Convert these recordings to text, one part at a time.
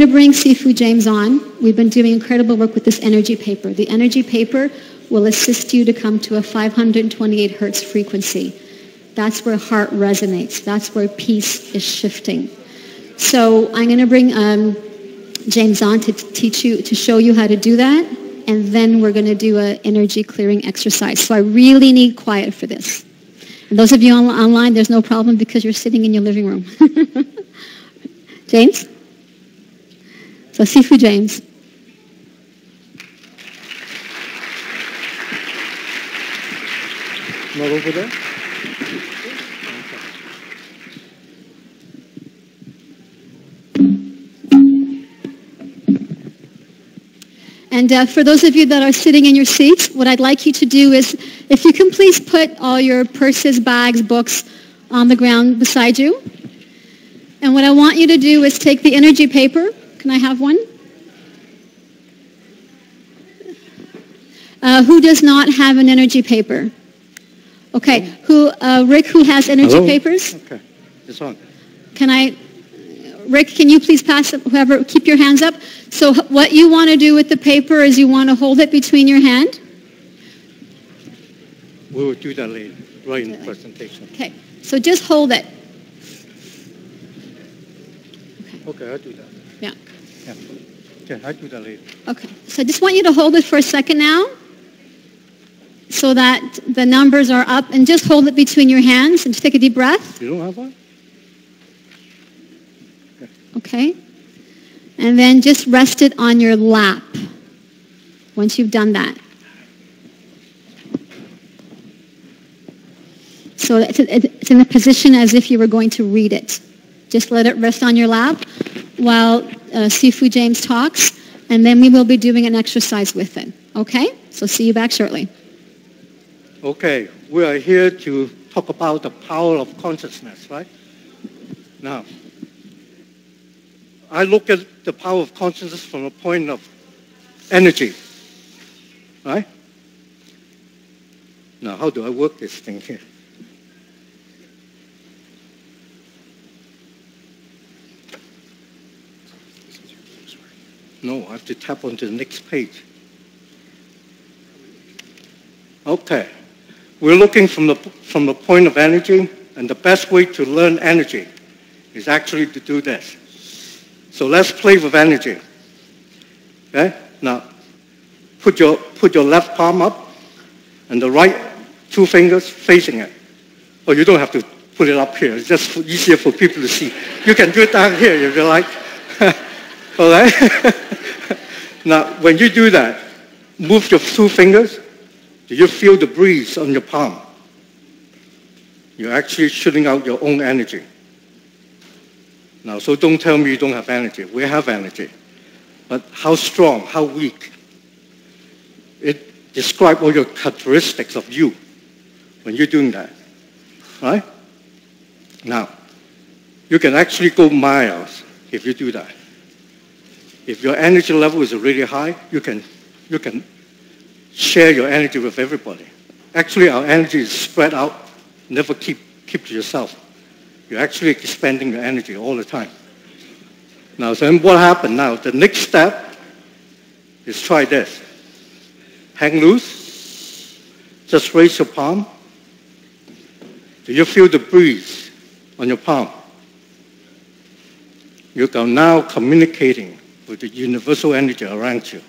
Going to bring Sifu James on. We've been doing incredible work with this energy paper. The energy paper will assist you to come to a 528 hertz frequency. That's where heart resonates. That's where peace is shifting. So I'm going to bring um, James on to teach you, to show you how to do that. And then we're going to do an energy clearing exercise. So I really need quiet for this. And those of you on- online, there's no problem because you're sitting in your living room. James? So Sifu James. Not over there? And uh, for those of you that are sitting in your seats, what I'd like you to do is, if you can please put all your purses, bags, books on the ground beside you. And what I want you to do is take the energy paper. Can I have one? Uh, who does not have an energy paper? Okay. Who, uh, Rick, who has energy Hello? papers? Okay, it's on. Can I, Rick, can you please pass, it- whoever, keep your hands up? So what you want to do with the paper is you want to hold it between your hand. We will do that later, right in the presentation. Okay, so just hold it. Okay, I'll do that. Yeah. Yeah. Okay, I'll do that later. Okay, so I just want you to hold it for a second now so that the numbers are up and just hold it between your hands and just take a deep breath, You don't have one? okay? And then just rest it on your lap once you've done that. So it's it's in a position as if you were going to read it. Just let it rest on your lap while uh, Sifu James talks, and then we will be doing an exercise with it. Okay? So see you back shortly. Okay, we are here to talk about the power of consciousness, right? Now, I look at the power of consciousness from a point of energy, right? Now, how do I work this thing here? No, I have to tap onto the next page. Okay. We're looking from the, from the point of energy, and the best way to learn energy is actually to do this. So let's play with energy. Okay? Now, put your, put your left palm up, and the right two fingers facing it. Or you don't have to put it up here. It's just easier for people to see. You can do it down here if you like. All right? now, when you do that, move your two fingers do you feel the breeze on your palm? You're actually shooting out your own energy. Now, so don't tell me you don't have energy. We have energy. But how strong, how weak? It describes all your characteristics of you when you're doing that. Right? Now, you can actually go miles if you do that. If your energy level is really high, you can, you can share your energy with everybody. Actually, our energy is spread out. Never keep, keep to yourself. You're actually expending your energy all the time. Now, then what happened now? The next step is try this. Hang loose. Just raise your palm. Do you feel the breeze on your palm? You are now communicating with the universal energy around you.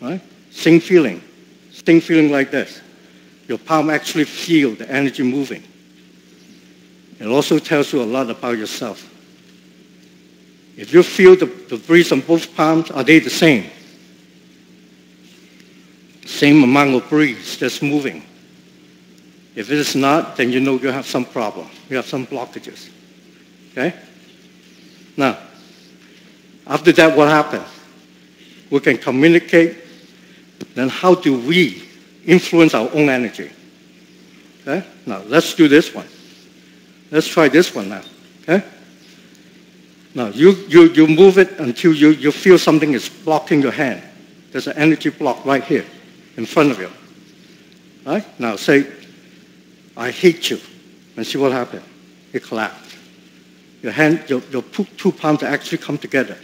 Right? Same feeling. Same feeling like this. Your palm actually feel the energy moving. It also tells you a lot about yourself. If you feel the, the breeze on both palms, are they the same? Same amount of breeze that's moving. If it is not, then you know you have some problem. You have some blockages. Okay? Now, after that, what happens? We can communicate. Then how do we influence our own energy? Okay? Now, let's do this one. Let's try this one now. Okay? Now, you, you, you move it until you, you feel something is blocking your hand. There's an energy block right here in front of you. Right? Now, say, I hate you. And see what happens. It collapsed. your hand, your, your two palms actually come together.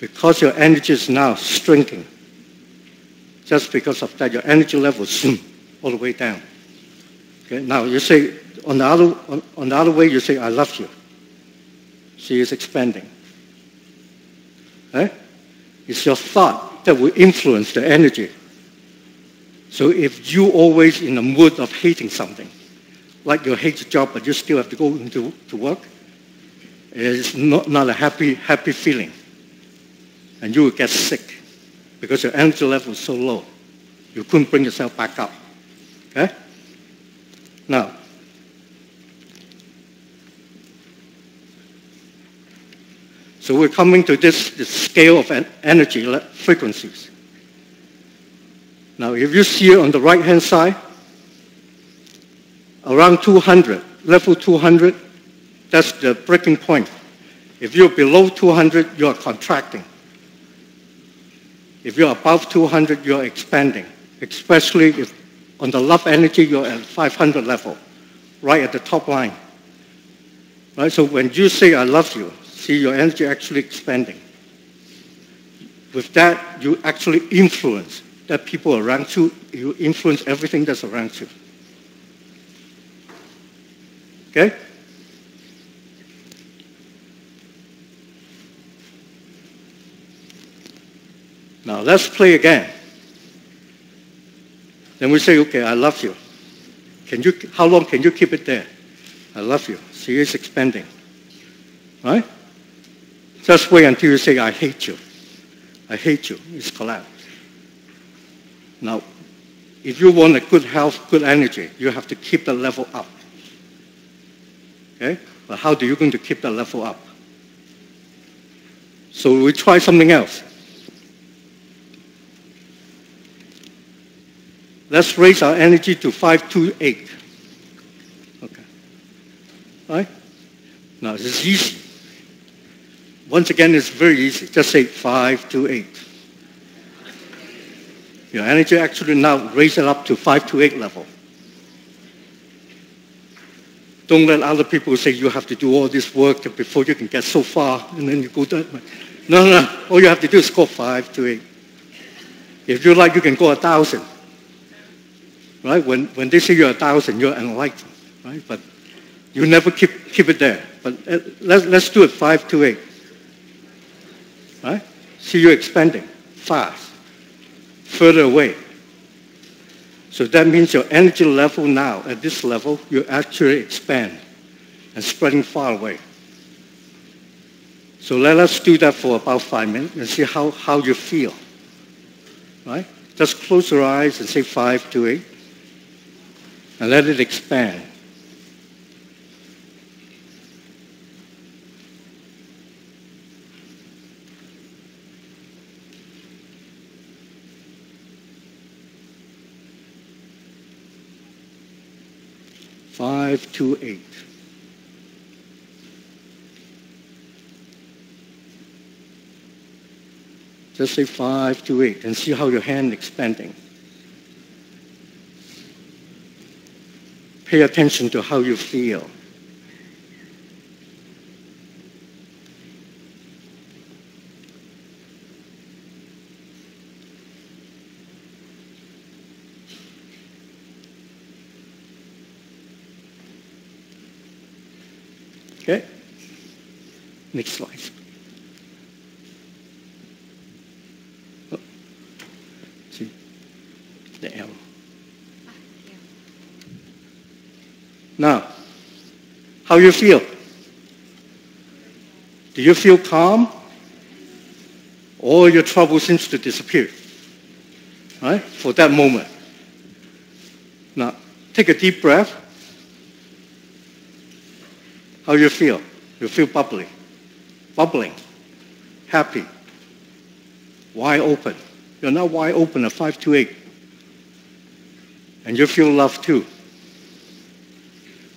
Because your energy is now shrinking. Just because of that, your energy level is all the way down. Okay, now you say, on the other, on, on the other way, you say, I love you. She is expanding. Eh? It's your thought that will influence the energy. So if you always in the mood of hating something, like you hate your job but you still have to go into to work, it's not, not a happy, happy feeling. And you will get sick because your energy level is so low. You couldn't bring yourself back up. Okay? Now, so we're coming to this, this scale of energy frequencies. Now, if you see on the right-hand side, around 200, level 200, that's the breaking point. If you're below 200, you're contracting. If you're above 200, you're expanding, especially if on the love energy, you're at 500 level, right at the top line. Right? So when you say, I love you, see your energy actually expanding. With that, you actually influence that people around you. You influence everything that's around you. Okay? Now let's play again. Then we say, okay, I love you. Can you, how long can you keep it there? I love you. See, it's expanding. Right? Just wait until you say, I hate you. I hate you. It's collapsed. Now, if you want a good health, good energy, you have to keep the level up. Okay? But how do you going to keep the level up? So we try something else. Let's raise our energy to 528. Okay. All right? Now, it's easy. Once again, it's very easy. Just say 528. Your energy actually now raise it up to 528 level. Don't let other people say you have to do all this work before you can get so far and then you go that way. No, no, no. All you have to do is go 528. If you like, you can go a 1,000 right? When, when they say you're a thousand, you're enlightened, right? But you never keep, keep it there. But uh, let's, let's do it five to eight, right? See you expanding fast, further away. So that means your energy level now, at this level, you actually expand and spreading far away. So let us do that for about five minutes and see how, how you feel. Right? Just close your eyes and say five to eight and let it expand. Five to eight. Just say five to eight and see how your hand expanding. Pay attention to how you feel. Okay? Next slide. Oh. See? The L. Now, how you feel? Do you feel calm? All your trouble seems to disappear. Right? For that moment. Now, take a deep breath. How you feel? You feel bubbly. Bubbling. Happy. Wide open. You're now wide open at 5 to 8. And you feel love too.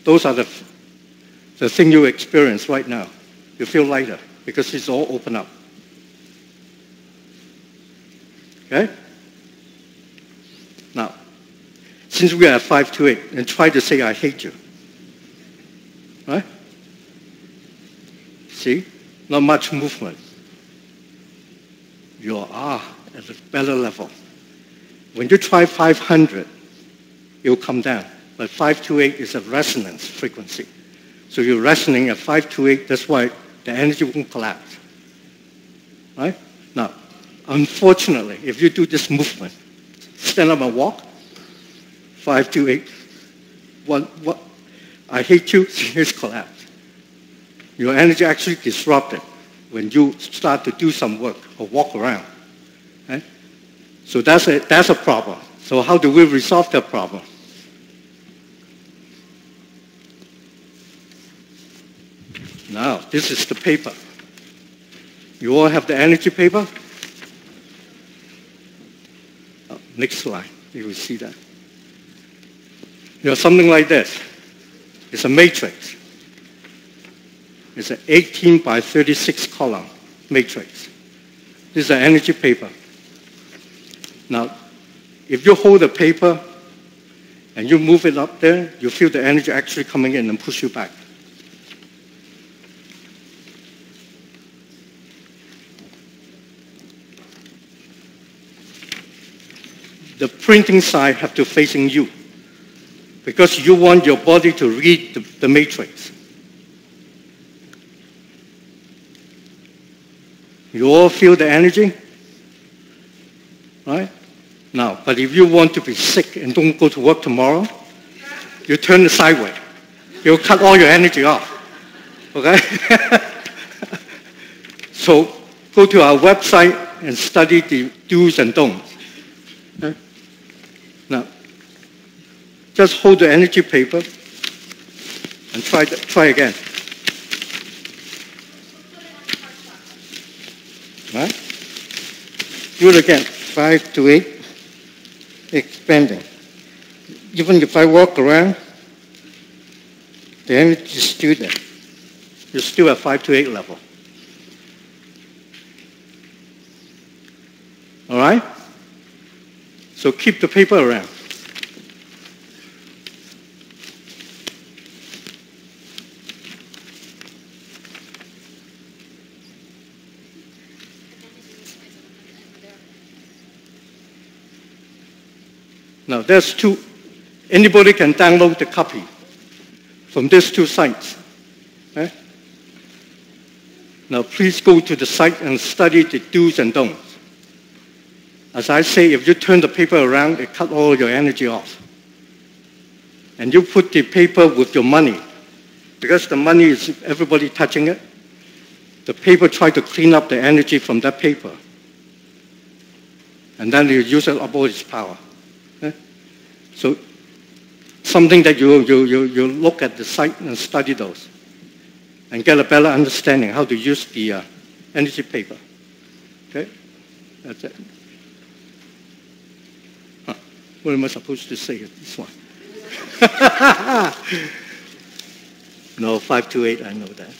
Those are the, the thing you experience right now. You feel lighter because it's all open up. Okay? Now, since we are 5 to 8, and try to say, I hate you. Right? See? Not much movement. You are at a better level. When you try 500, it'll come down. But 528 is a resonance frequency. So you're resonating at 528, that's why the energy won't collapse. Right? Now, unfortunately, if you do this movement, stand up and walk, 528, one, what, I hate you, here's collapse. Your energy actually disrupted when you start to do some work or walk around. Right? So that's a, that's a problem. So how do we resolve that problem? Now, this is the paper. You all have the energy paper? Oh, next slide, you will see that. You know, something like this. It's a matrix. It's an 18 by 36 column matrix. This is an energy paper. Now, if you hold the paper and you move it up there, you feel the energy actually coming in and push you back. The printing side have to facing you because you want your body to read the, the matrix. You all feel the energy? Right? Now, but if you want to be sick and don't go to work tomorrow, you turn it sideways. You'll cut all your energy off. Okay? so go to our website and study the do's and don'ts. Okay? Just hold the energy paper and try, try again. Right? Do it again. Five to eight. Expanding. Even if I walk around, the energy is still there. You're still at five to eight level. All right? So keep the paper around. There's two. Anybody can download the copy from these two sites. Okay? Now, please go to the site and study the do's and don'ts. As I say, if you turn the paper around, it cut all your energy off. And you put the paper with your money, because the money is everybody touching it. The paper try to clean up the energy from that paper. And then you use it up all its power. So something that you, you, you, you look at the site and study those and get a better understanding how to use the uh, energy paper. Okay? That's it. Huh. What am I supposed to say at this one? no, 528, I know that.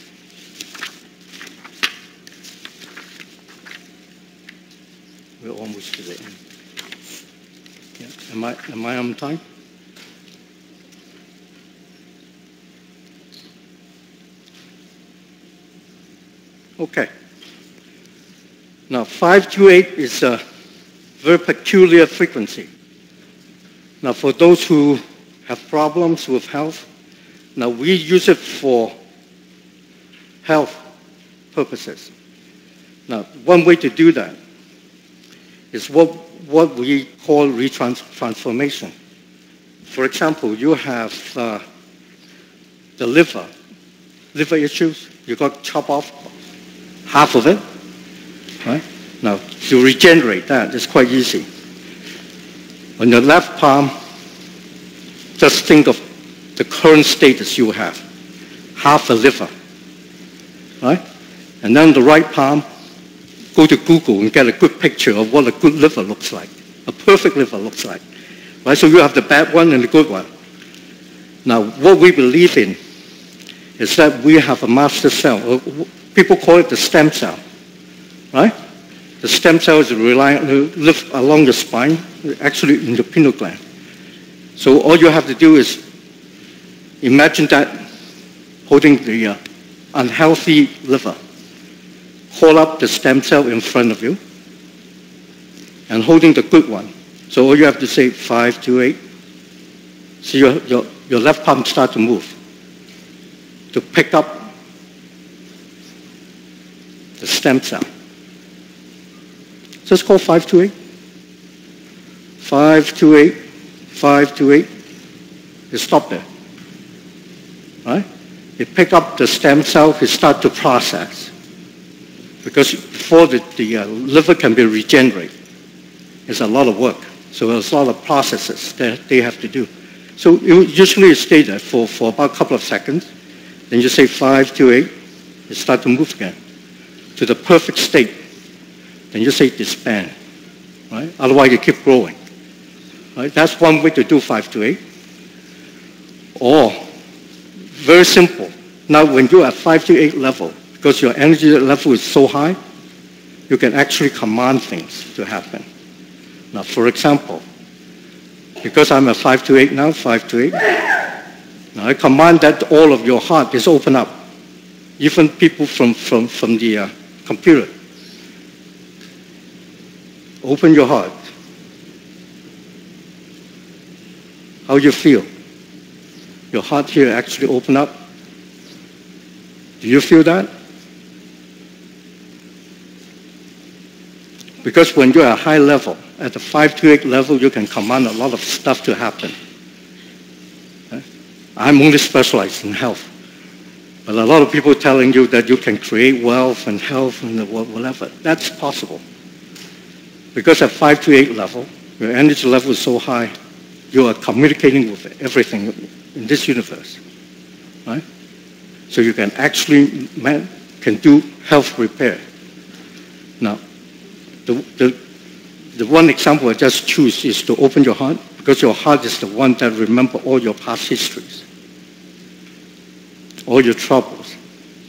We're almost to the end. Yeah. Am I, am I on time? Okay. Now, 528 is a very peculiar frequency. Now, for those who have problems with health, now we use it for health purposes. Now, one way to do that is what what we call retransformation. For example, you have uh, the liver, liver issues. You got chop off half of it, right? Now, to regenerate that is quite easy. On your left palm, just think of the current status you have, half a liver, right? And then the right palm, go to Google and get a good picture of what a good liver looks like, a perfect liver looks like. Right? So you have the bad one and the good one. Now, what we believe in is that we have a master cell. People call it the stem cell, right? The stem cell cells rely, live along the spine, actually in the pineal gland. So all you have to do is imagine that holding the uh, unhealthy liver. Hold up the stem cell in front of you and holding the good one. So all you have to say, five, two, eight. See your, your, your left palm start to move to pick up the stem cell. So it's called 528. 528, 528. You stop there. Right? You pick up the stem cell, you start to process. Because before the, the uh, liver can be regenerated, it's a lot of work. So there's a lot of processes that they have to do. So you usually stay there for, for about a couple of seconds. Then you say five to eight. You start to move again to the perfect state. Then you say disband. Right? Otherwise you keep growing. Right? That's one way to do five to eight. Or very simple. Now when you're at five to eight level, because your energy level is so high, you can actually command things to happen. Now, for example, because I'm a 5 to 8 now, 5 to 8, now I command that all of your heart is open up. Even people from, from, from the uh, computer. Open your heart. How you feel? Your heart here actually open up. Do you feel that? Because when you're at high level, at the 528 level, you can command a lot of stuff to happen. I'm only specialized in health. But a lot of people telling you that you can create wealth and health and whatever. That's possible. Because at 528 level, your energy level is so high, you are communicating with everything in this universe. Right? So you can actually man, can do health repair. The, the the one example I just choose is to open your heart because your heart is the one that remember all your past histories, all your troubles,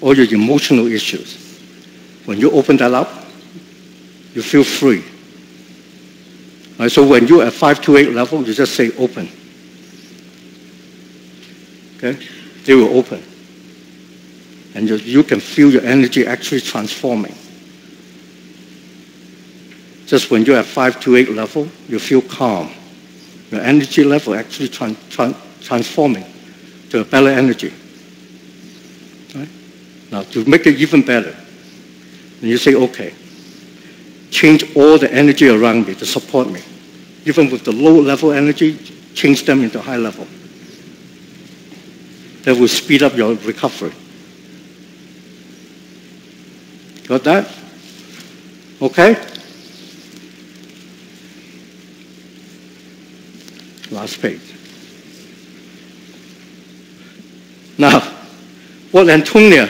all your emotional issues. When you open that up, you feel free. Right, so when you're at 528 level, you just say open. Okay? They will open. And you, you can feel your energy actually transforming. Just when you're at 528 level, you feel calm. Your energy level actually tran tran transforming to a better energy. Right? Now, to make it even better, you say, okay, change all the energy around me to support me. Even with the low level energy, change them into high level. That will speed up your recovery. Got that? Okay? Last page. Now, what Antonia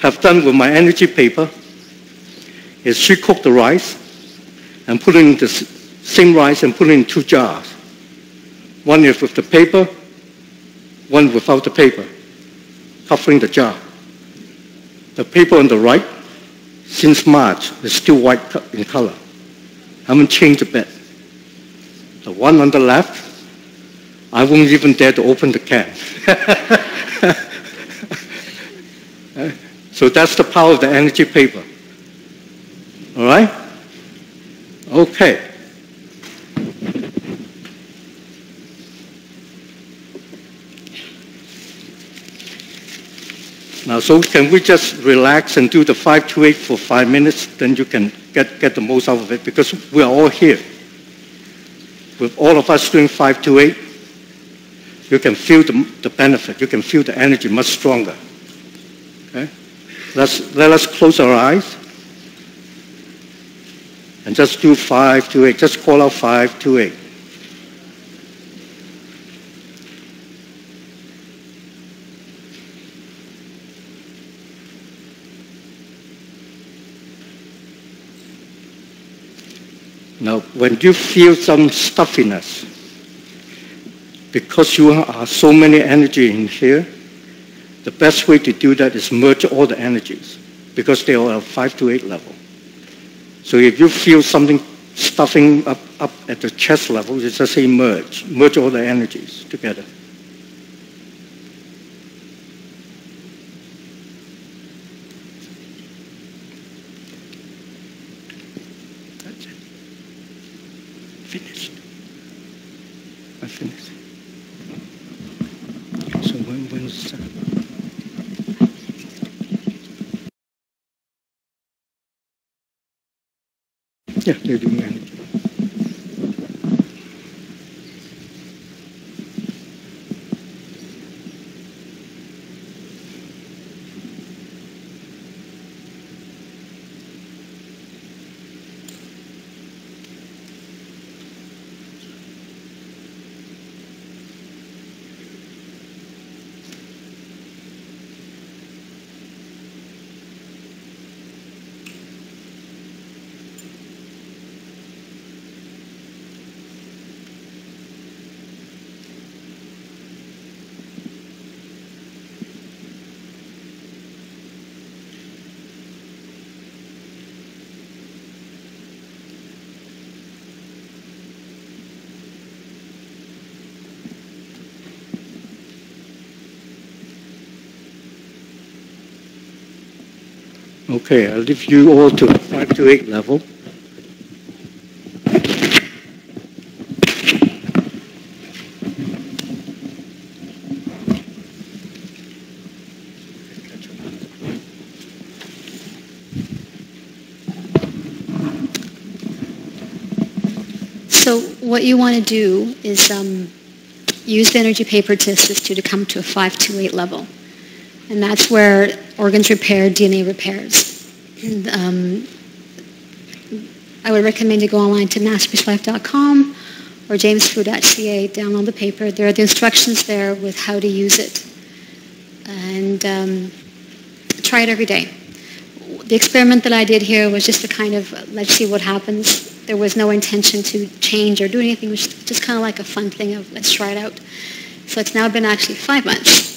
have done with my energy paper is she cooked the rice and put in the same rice and put in two jars. One is with the paper, one without the paper, covering the jar. The paper on the right, since March, is still white in color. I Haven't changed a bit. The one on the left, I won't even dare to open the can. so that's the power of the energy paper. All right? Okay. Now, so can we just relax and do the 528 for five minutes? Then you can get, get the most out of it because we are all here with all of us doing 528, you can feel the, the benefit. You can feel the energy much stronger. Okay? Let's, let us close our eyes and just do 528. Just call out 528. Now, when you feel some stuffiness, because you are so many energy in here, the best way to do that is merge all the energies because they are 5 to 8 level. So if you feel something stuffing up, up at the chest level, you just say merge. Merge all the energies together. Finished. I finished. So when, when's that? Yeah, they're doing energy. Okay, I'll leave you all to 5 to 8 level. So what you want to do is um, use the energy paper to assist you to come to a 5 to 8 level. And that's where organs repair, DNA repairs. Um, I would recommend you go online to masterpiecelife.com or jamesfoo.ca, download the paper. There are the instructions there with how to use it. And um, try it every day. The experiment that I did here was just to kind of, let's see what happens. There was no intention to change or do anything. It was just kind of like a fun thing of let's try it out. So it's now been actually five months.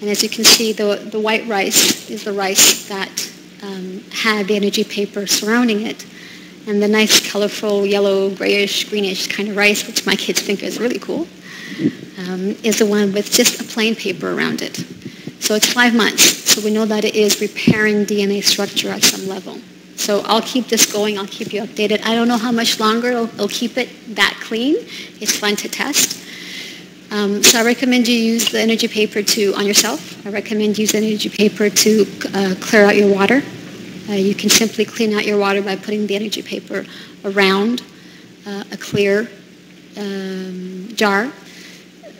And as you can see, the, the white rice is the rice that um, had the energy paper surrounding it. And the nice, colorful, yellow, grayish, greenish kind of rice, which my kids think is really cool, um, is the one with just a plain paper around it. So it's five months. So we know that it is repairing DNA structure at some level. So I'll keep this going. I'll keep you updated. I don't know how much longer it'll, it'll keep it that clean. It's fun to test. Um, so I recommend you use the energy paper to on yourself. I recommend use the energy paper to uh, clear out your water. Uh, you can simply clean out your water by putting the energy paper around uh, a clear um, jar.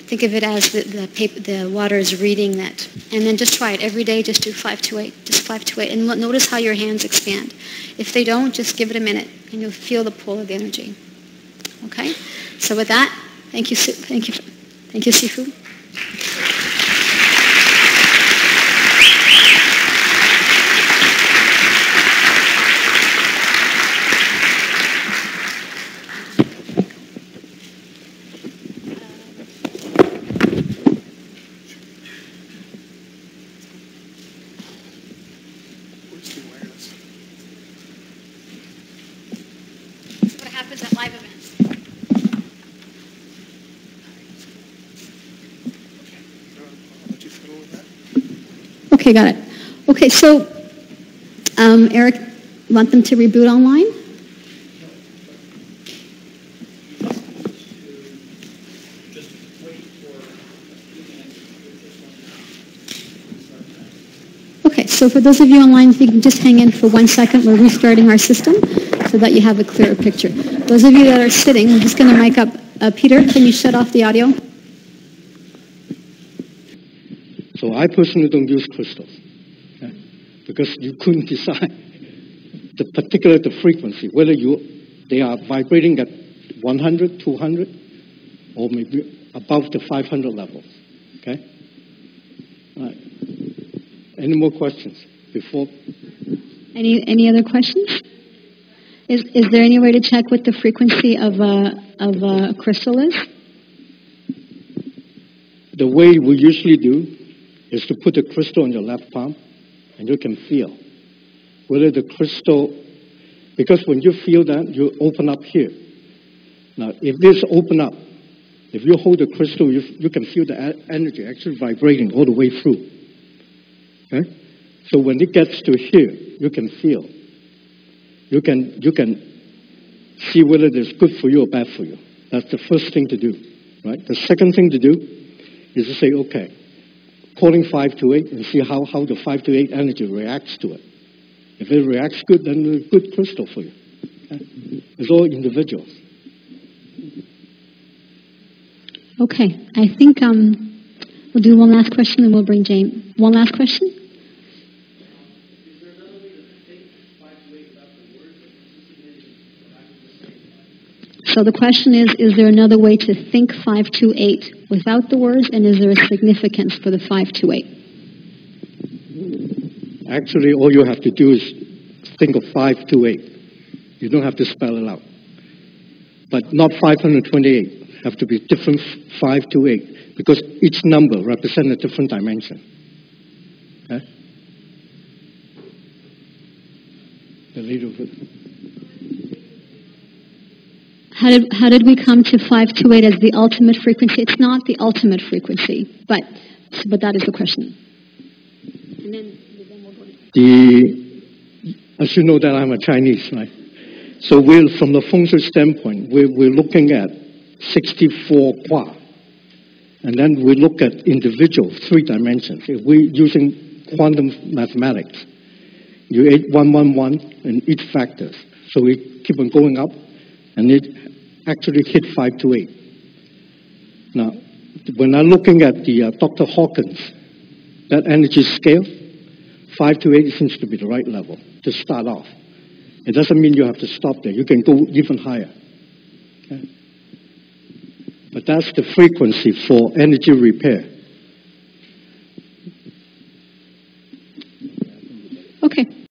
Think of it as the, the, paper, the water is reading that. And then just try it every day. Just do five to eight. Just five to eight. And notice how your hands expand. If they don't, just give it a minute, and you'll feel the pull of the energy. Okay? So with that, thank you, thank you, thank you, Sifu. what happens at live events. Okay, got it. Okay, so um, Eric, want them to reboot online? Okay, so for those of you online, if you can just hang in for one second, we're restarting our system so that you have a clearer picture. Those of you that are sitting, I'm just going to mic up. Uh, Peter, can you shut off the audio? So I personally don't use crystals okay? because you couldn't decide the particular the frequency, whether you they are vibrating at 100, 200, or maybe above the 500 level. Okay. All right. Any more questions before? Any any other questions? Is is there any way to check what the frequency of a of uh, a crystal is? The way we usually do is to put the crystal on your left palm, and you can feel whether the crystal, because when you feel that, you open up here. Now, if this open up, if you hold the crystal, you, you can feel the energy actually vibrating all the way through. Okay? So when it gets to here, you can feel. You can, you can see whether it's good for you or bad for you. That's the first thing to do, right? The second thing to do is to say, okay, calling 528 and see how, how the 528 energy reacts to it. If it reacts good, then it's a good crystal for you. It's all individual. Okay, I think um, we'll do one last question and we'll bring Jane. One last question? So the question is, is there another way to think 528 without the words, and is there a significance for the 528? Actually, all you have to do is think of 528. You don't have to spell it out. But not 528. Have to be different 528 because each number represents a different dimension. Okay? Little bit. How did, how did we come to 528 as the ultimate frequency? It's not the ultimate frequency, but, but that is the question. And then. The, as you know that I'm a Chinese, right? So we're, from the feng shui standpoint, we're, we're looking at 64 qua. And then we look at individual three dimensions. If we're using quantum mathematics, you add 111 in each factors. So we keep on going up, and it actually hit 5 to 8. Now, when I'm looking at the uh, Dr. Hawkins, that energy scale, 5 to 8 seems to be the right level to start off. It doesn't mean you have to stop there. You can go even higher. Okay? But that's the frequency for energy repair. Okay.